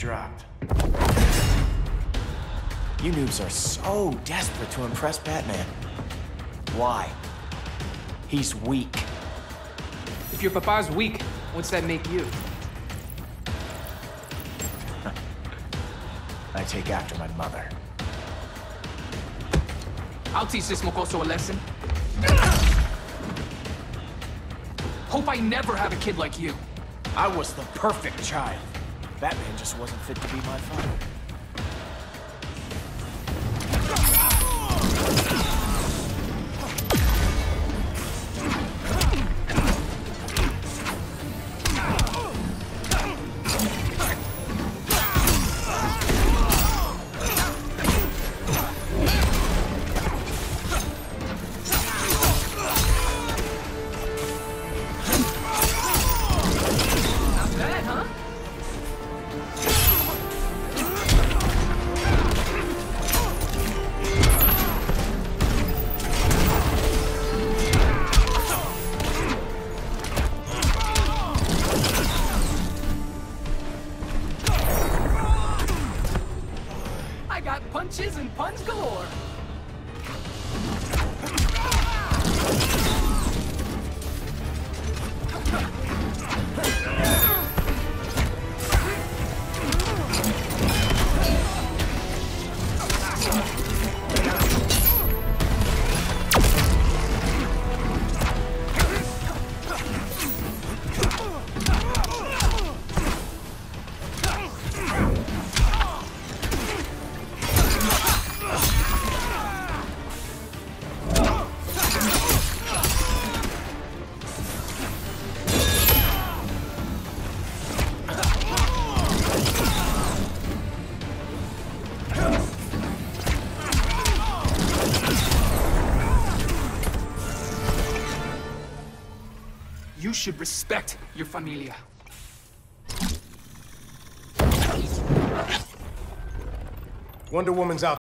dropped. You noobs are so desperate to impress Batman. Why? He's weak. If your papa's weak, what's that make you? I take after my mother. I'll teach this mocoso a lesson. Hope I never have a kid like you. I was the perfect child. Batman just wasn't fit to be my father. Punches and puns galore. You should respect your familia. Wonder Woman's out